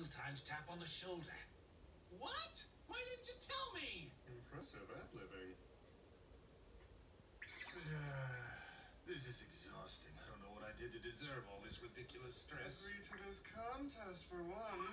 mealtimes tap on the shoulder. What? Why didn't you tell me? Impressive ad living. this is exhausting. I don't know what I did to deserve all this ridiculous stress. Agree to this contest for one.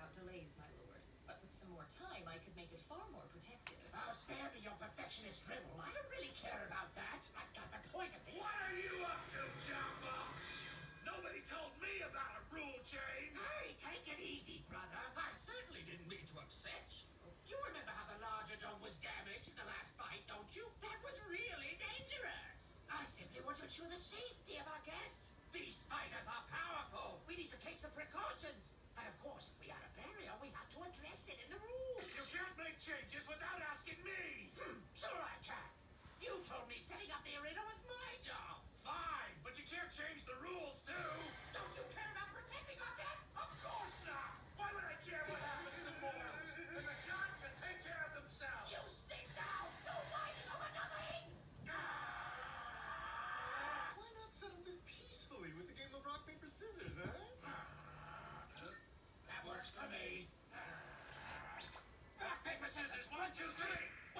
Without delays, my lord. But with some more time, I could make it far more protective. Now spare me your perfectionist drivel. I don't really care about that. That's not the point of this. What are you up to, Champa? Nobody told me about a rule change. Hey, take it easy, brother. I certainly didn't mean to upset you. You remember how the larger dome was damaged in the last fight, don't you? That was really dangerous. I simply want to ensure the safety of our guests. These fighters are powerful. We need to take some precautions. And of course, have to address it in the rules. You can't make changes without asking me. Hmm, sure I can. You told me setting up the arena was my job. Fine, but you can't change the rules, too. Don't you care about protecting our guests? Of course not. Why would I care what happens to mortals? And the gods can take care of themselves. You sit down! No whining over nothing! Why not settle this peacefully with the game of rock, paper, scissors, huh? That works for me. Rock, paper, scissors. One, two, three. One, two, three. One, two, three. One, two, three. One, two, three.